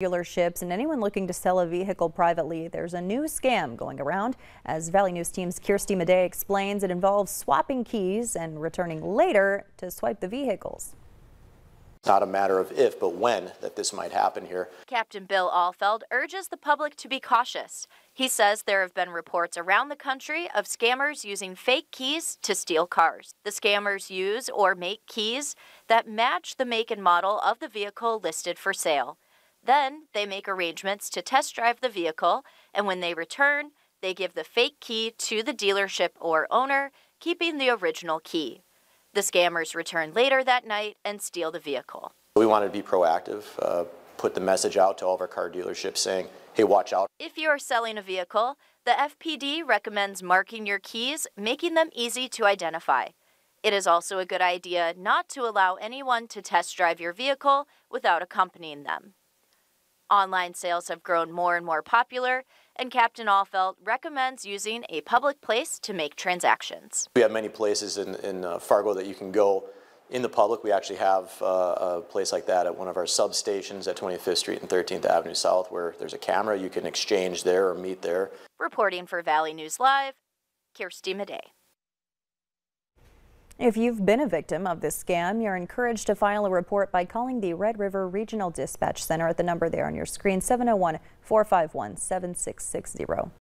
dealerships and anyone looking to sell a vehicle privately. There's a new scam going around. As Valley News Team's Kirsty Madej explains, it involves swapping keys and returning later to swipe the vehicles. Not a matter of if, but when that this might happen here. Captain Bill Alfeld urges the public to be cautious. He says there have been reports around the country of scammers using fake keys to steal cars. The scammers use or make keys that match the make and model of the vehicle listed for sale. Then they make arrangements to test drive the vehicle, and when they return, they give the fake key to the dealership or owner, keeping the original key. The scammers return later that night and steal the vehicle. We wanted to be proactive, uh, put the message out to all of our car dealerships saying, hey, watch out. If you are selling a vehicle, the FPD recommends marking your keys, making them easy to identify. It is also a good idea not to allow anyone to test drive your vehicle without accompanying them. Online sales have grown more and more popular, and Captain Alfeld recommends using a public place to make transactions. We have many places in, in uh, Fargo that you can go in the public. We actually have uh, a place like that at one of our substations at 25th Street and 13th Avenue South where there's a camera. You can exchange there or meet there. Reporting for Valley News Live, Kirsty Madej. If you've been a victim of this scam, you're encouraged to file a report by calling the Red River Regional Dispatch Center at the number there on your screen, 701 451 7660.